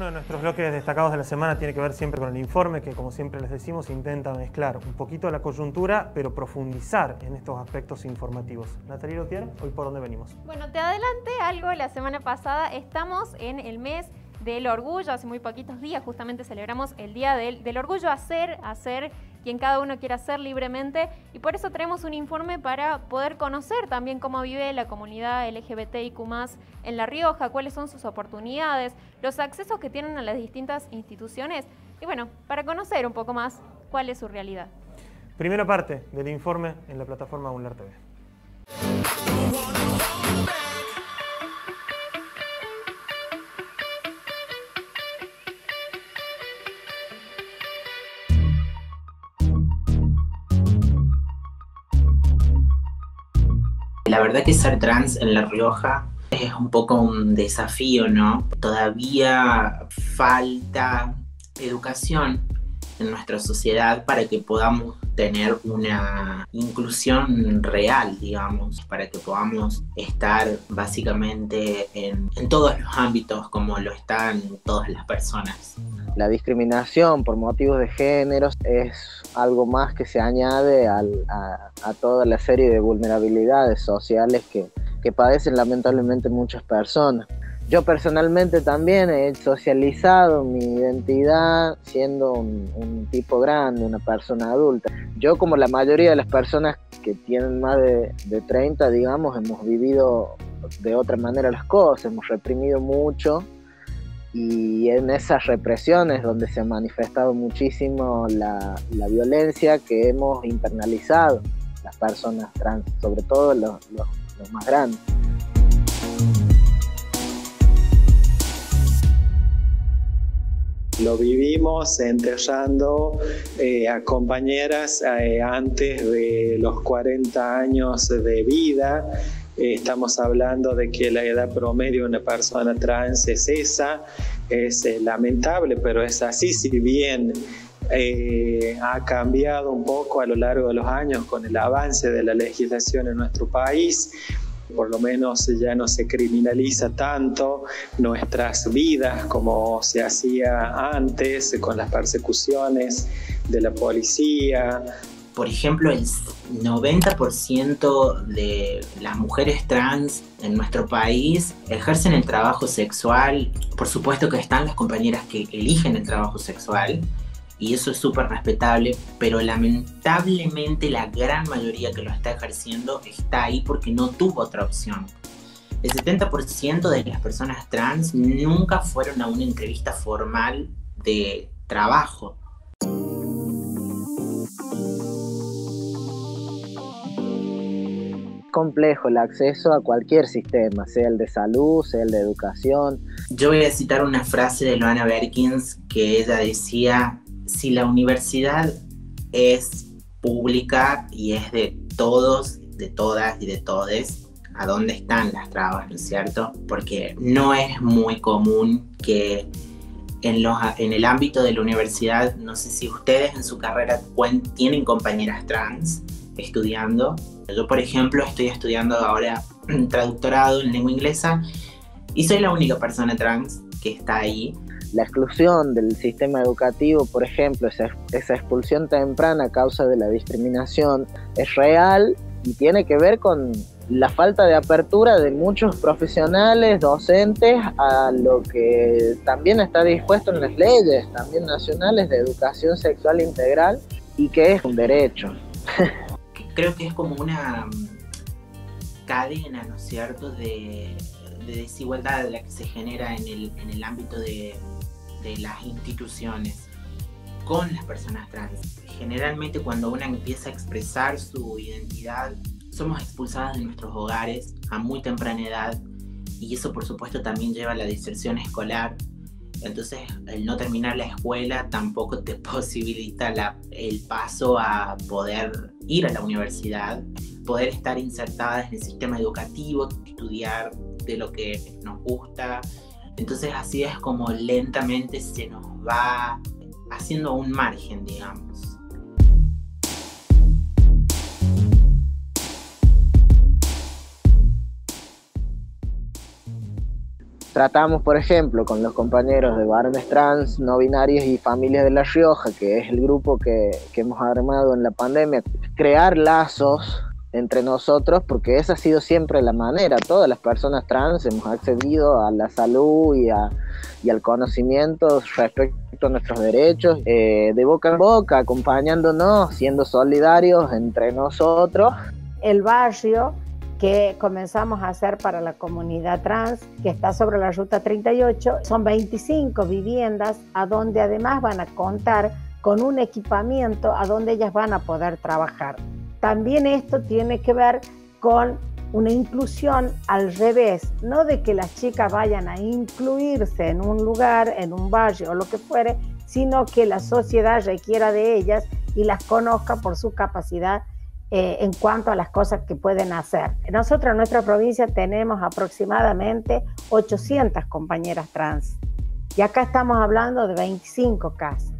Uno de nuestros bloques destacados de la semana tiene que ver siempre con el informe que, como siempre les decimos, intenta mezclar un poquito la coyuntura, pero profundizar en estos aspectos informativos. Natalia Lotier, hoy por dónde venimos. Bueno, te adelanté algo la semana pasada. Estamos en el mes del orgullo. Hace muy poquitos días justamente celebramos el Día del, del Orgullo. Hacer, hacer quien cada uno quiera hacer libremente y por eso traemos un informe para poder conocer también cómo vive la comunidad LGBTIQ en La Rioja, cuáles son sus oportunidades, los accesos que tienen a las distintas instituciones y bueno, para conocer un poco más cuál es su realidad. Primera parte del informe en la plataforma UNLAR TV. La verdad que ser trans en La Rioja es un poco un desafío, ¿no? Todavía falta educación en nuestra sociedad para que podamos tener una inclusión real, digamos, para que podamos estar básicamente en, en, todos los ámbitos como lo están todas las personas. La discriminación por motivos de género es algo más que se añade a, toda la serie de vulnerabilidades sociales que, padecen lamentablemente muchas personas. Yo personalmente también he socializado mi identidad siendo un, un, tipo grande, una persona adulta. Yo como la mayoría de las personas que tienen más de, de 30, digamos, hemos vivido de otra manera las cosas, hemos reprimido mucho y en esas represiones donde se ha manifestado muchísimo la, la violencia que hemos internalizado las personas trans, sobre todo los, los, más grandes. Lo vivimos enterrando eh, a compañeras eh, antes de los 40 años de vida. Eh, estamos hablando de que la edad promedio de una persona trans es esa. Es eh, lamentable, pero es así. Si bien eh, ha cambiado un poco a lo largo de los años con el avance de la legislación en nuestro país, por lo menos ya no se criminaliza tanto nuestras vidas como se hacía antes con las persecuciones de la policía. Por ejemplo, el 90% de las mujeres trans en nuestro país ejercen el trabajo sexual. Por supuesto que están las compañeras que eligen el trabajo sexual, y eso es súper respetable, pero lamentablemente la gran mayoría que lo está ejerciendo está ahí porque no tuvo otra opción. El 70% de las personas trans nunca fueron a una entrevista formal de trabajo. Complejo el acceso a cualquier sistema, sea el de salud, sea el de educación. Yo voy a citar una frase de Loana Berkins que ella decía, si la universidad es pública y es de todos, de todas y de todes, ¿a dónde están las trabas, no es cierto? Porque no es muy común que en, los, en el ámbito de la universidad, no sé si ustedes en su carrera tienen compañeras trans estudiando. Yo, por ejemplo, estoy estudiando ahora traductorado en lengua inglesa y soy la única persona trans que está ahí la exclusión del sistema educativo, por ejemplo, esa, esa, expulsión temprana a causa de la discriminación, es real y tiene que ver con la falta de apertura de muchos profesionales, docentes, a lo que también está dispuesto en las leyes, también nacionales, de educación sexual integral y que es un derecho. Creo que es como una cadena, ¿no es cierto?, de, de desigualdad la que se genera en el, en el ámbito de, de las instituciones con las personas trans. Generalmente cuando una empieza a expresar su identidad, somos expulsadas de nuestros hogares a muy temprana edad y eso por supuesto también lleva a la diserción escolar. Entonces el no terminar la escuela tampoco te posibilita la, el paso a poder ir a la universidad, poder estar insertadas en el sistema educativo, estudiar de lo que nos gusta, entonces así es como lentamente se nos va haciendo un margen, digamos. Tratamos, por ejemplo, con los compañeros de varones trans, no binarios y familias de La Rioja, que es el grupo que, que hemos armado en la pandemia, crear lazos entre nosotros, porque esa ha sido siempre la manera. Todas las personas trans hemos accedido a la salud y, y al conocimiento respecto a nuestros derechos, eh, de boca en boca, acompañándonos, siendo solidarios entre nosotros. El barrio que comenzamos a hacer para la comunidad trans, que está sobre la ruta 38, son 25 viviendas a donde además van a contar con un equipamiento a donde ellas van a poder trabajar. También esto tiene que ver con una inclusión al revés, no de que las chicas vayan a incluirse en un lugar, en un barrio o lo que fuere, sino que la sociedad requiera de ellas y las conozca por su capacidad eh, en cuanto a las cosas que pueden hacer. Nosotros en nuestra provincia tenemos aproximadamente 800 compañeras trans y acá estamos hablando de 25 casas.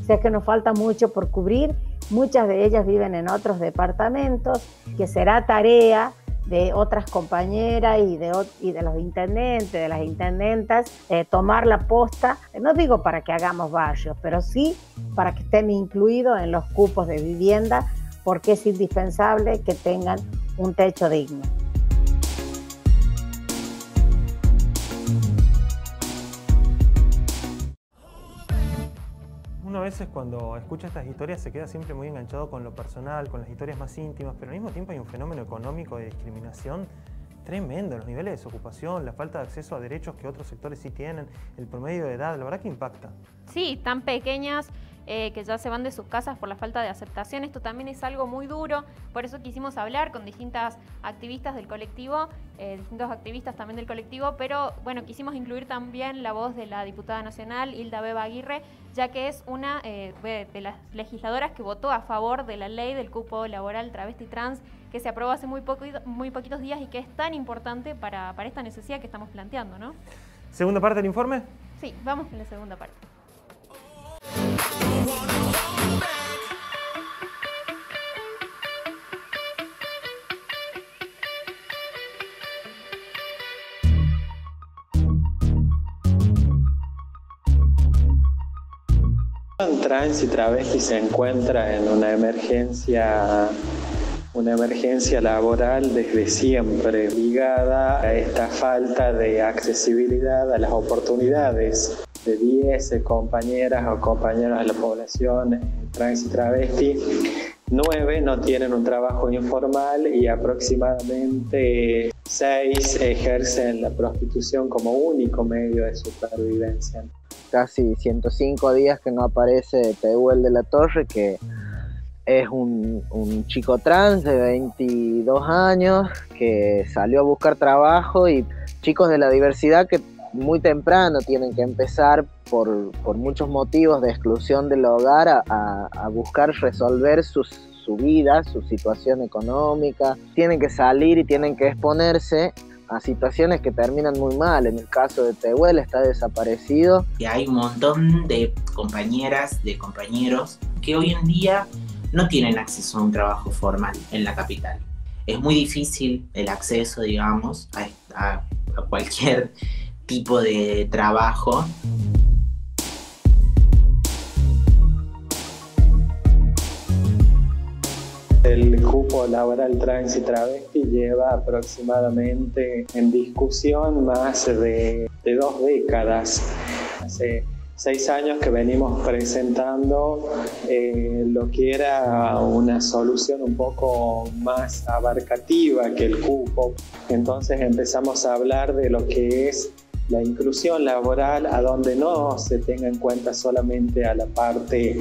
O sea que nos falta mucho por cubrir Muchas de ellas viven en otros departamentos, que será tarea de otras compañeras y de, los intendentes, de las intendentas, eh, tomar la posta, no digo para que hagamos barrios, pero sí para que estén incluidos en los cupos de vivienda, porque es indispensable que tengan un techo digno. a veces cuando escucha estas historias se queda siempre muy enganchado con lo personal, con las historias más íntimas, pero al mismo tiempo hay un fenómeno económico de discriminación tremendo, los niveles de desocupación, la falta de acceso a derechos que otros sectores sí tienen, el promedio de edad, la verdad que impacta. Sí, tan pequeñas eh, que ya se van de sus casas por la falta de aceptación. Esto también es algo muy duro, por eso quisimos hablar con distintas activistas del colectivo, eh, distintos activistas también del colectivo, pero bueno, quisimos incluir también la voz de la diputada nacional, Hilda Beba Aguirre, ya que es una eh, de las legisladoras que votó a favor de la ley del cupo laboral travesti trans que se aprobó hace muy, poco, muy poquitos días y que es tan importante para, para esta necesidad que estamos planteando, ¿no? ¿Segunda parte del informe? Sí, vamos con la segunda parte. Trans y se encuentra en una emergencia una emergencia laboral desde siempre ligada a esta falta de accesibilidad a las oportunidades de 10 compañeras o compañeros de la población eh, trans y travesti, 9 no tienen un trabajo informal y aproximadamente 6 ejercen la prostitución como único medio de supervivencia. Casi 105 días que no aparece Tehuel de la Torre, que es un, un, chico trans de 22 años que salió a buscar trabajo y chicos de la diversidad que muy temprano tienen que empezar por, muchos motivos de exclusión del hogar a, buscar resolver su vida, su situación económica. Tienen que salir y tienen que exponerse a situaciones que terminan muy mal. En el caso de Tehuel está desaparecido. Y hay un montón de compañeras, de compañeros que hoy en día no tienen acceso a un trabajo formal en la capital. Es muy difícil el acceso, digamos, a, a cualquier tipo de trabajo. El cupo laboral trans y travesti lleva aproximadamente en discusión más de, dos décadas. Hace seis años que venimos presentando eh, lo que era una solución un poco más abarcativa que el cupo. Entonces empezamos a hablar de lo que es la inclusión laboral a donde no se tenga en cuenta solamente a la parte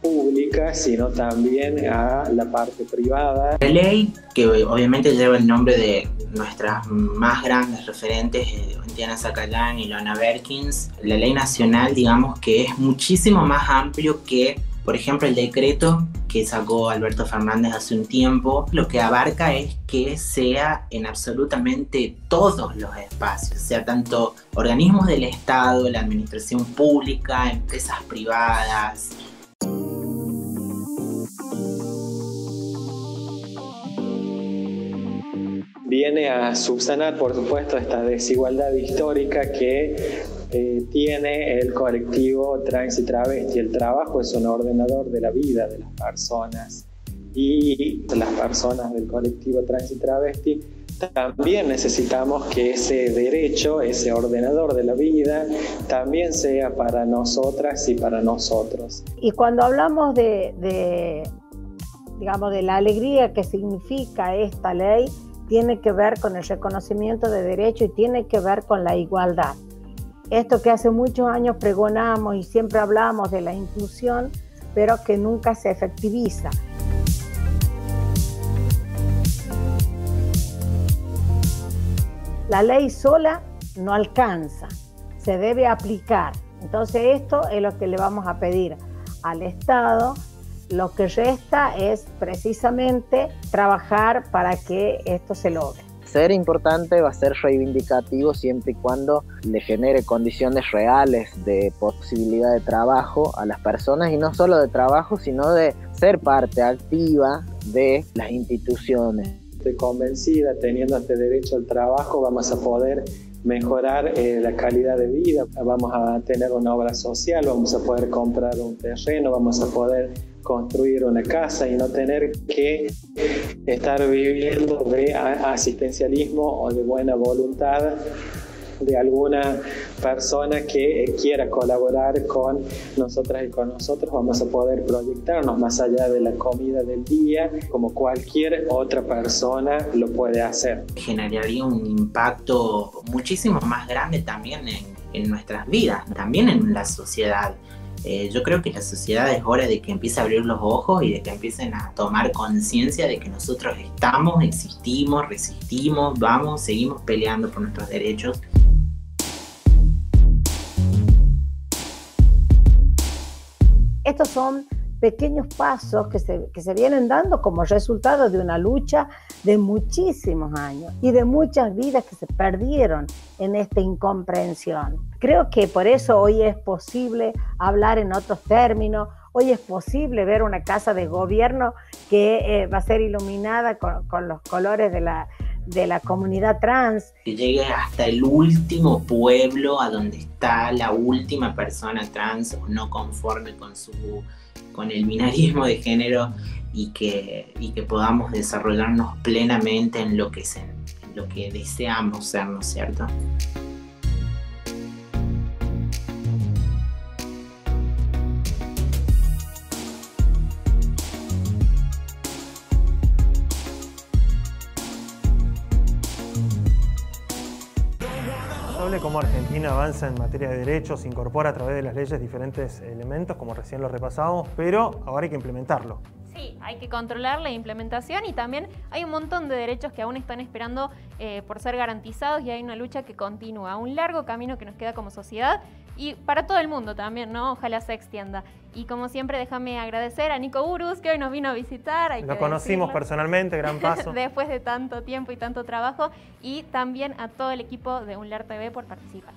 pública, sino también a la parte privada. La ley, que obviamente lleva el nombre de nuestras más grandes referentes, eh, Diana Zacayán y Lona Berkins, la ley nacional, digamos que es muchísimo más amplio que por ejemplo, el decreto que sacó Alberto Fernández hace un tiempo, lo que abarca es que sea en absolutamente todos los espacios, sea tanto organismos del Estado, la administración pública, empresas privadas, viene a subsanar, por supuesto, esta desigualdad histórica que eh, tiene el colectivo trans y travesti. El trabajo es un ordenador de la vida de las personas y las personas del colectivo trans y travesti también necesitamos que ese derecho, ese ordenador de la vida, también sea para nosotras y para nosotros. Y cuando hablamos de, digamos, de la alegría que significa esta ley, tiene que ver con el reconocimiento de derechos y tiene que ver con la igualdad. Esto que hace muchos años pregonamos y siempre hablamos de la inclusión, pero que nunca se efectiviza. La ley sola no alcanza, se debe aplicar. Entonces esto es lo que le vamos a pedir al Estado. Lo que resta es precisamente trabajar para que esto se logre. Ser importante va a ser reivindicativo siempre y cuando le genere condiciones reales de posibilidad de trabajo a las personas y no solo de trabajo, sino de ser parte activa de las instituciones. Estoy convencida, teniendo este derecho al trabajo, vamos a poder mejorar eh, la calidad de vida, vamos a tener una obra social, vamos a poder comprar un terreno, vamos a poder construir una casa y no tener que estar viviendo de asistencialismo o de buena voluntad de alguna persona que quiera colaborar con nosotras y con nosotros, vamos a poder proyectarnos más allá de la comida del día, como cualquier otra persona lo puede hacer. Generaría un impacto muchísimo más grande también en, en nuestras vidas, también en la sociedad. Eh, yo creo que la sociedad es hora de que empiece a abrir los ojos y de que empiecen a tomar conciencia de que nosotros estamos, existimos, resistimos, vamos, seguimos peleando por nuestros derechos. Estos son pequeños pasos que se, que se vienen dando como resultado de una lucha de muchísimos años y de muchas vidas que se perdieron en esta incomprensión. Creo que por eso hoy es posible hablar en otros términos, hoy es posible ver una casa de gobierno que eh, va a ser iluminada con, con los colores de la, de la comunidad trans. Que llegue hasta el último pueblo a donde está la última persona trans o no conforme con su con el binarismo de género y que, y que podamos desarrollarnos plenamente en lo que, en lo que deseamos ser, ¿no es cierto? Cómo Argentina avanza en materia de derechos, incorpora a través de las leyes diferentes elementos, como recién lo repasamos, pero ahora hay que implementarlo. Sí, hay que controlar la implementación y también hay un montón de derechos que aún están esperando eh, por ser garantizados y hay una lucha que continúa, un largo camino que nos queda como sociedad y para todo el mundo también, ¿no? Ojalá se extienda. Y como siempre, déjame agradecer a Nico Urus, que hoy nos vino a visitar. Lo conocimos personalmente, gran paso. Después de tanto tiempo y tanto trabajo. Y también a todo el equipo de UNLAR TV por participar.